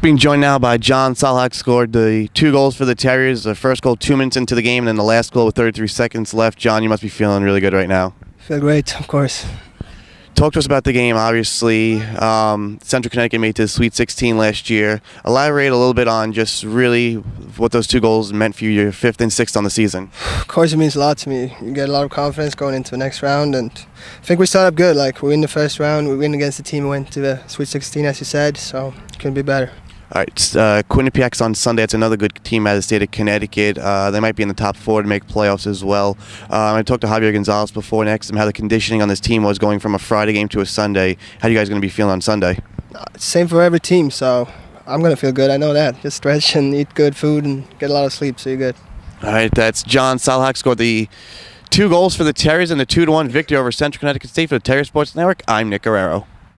Being joined now by John Sallhag, scored the two goals for the Terriers. The first goal two minutes into the game, and then the last goal with 33 seconds left. John, you must be feeling really good right now. Feel great, of course. Talk to us about the game. Obviously, um, Central Connecticut made to the Sweet 16 last year. Elaborate a little bit on just really what those two goals meant for you, your fifth and sixth on the season. Of course, it means a lot to me. You get a lot of confidence going into the next round, and I think we started up good. Like we win the first round, we win against the team who went to the Sweet 16, as you said. So couldn't be better. All right, uh, Quinnipiac's on Sunday. It's another good team out of the state of Connecticut. Uh, they might be in the top four to make playoffs as well. Um, I talked to Javier Gonzalez before next and asked him how the conditioning on this team was going from a Friday game to a Sunday. How are you guys going to be feeling on Sunday? Uh, same for every team, so I'm gonna feel good. I know that. Just stretch and eat good food and get a lot of sleep, so you're good. All right, that's John Sallhag scored the two goals for the Terriers and the two to one victory over Central Connecticut State for the Terrier Sports Network. I'm Nick Guerrero.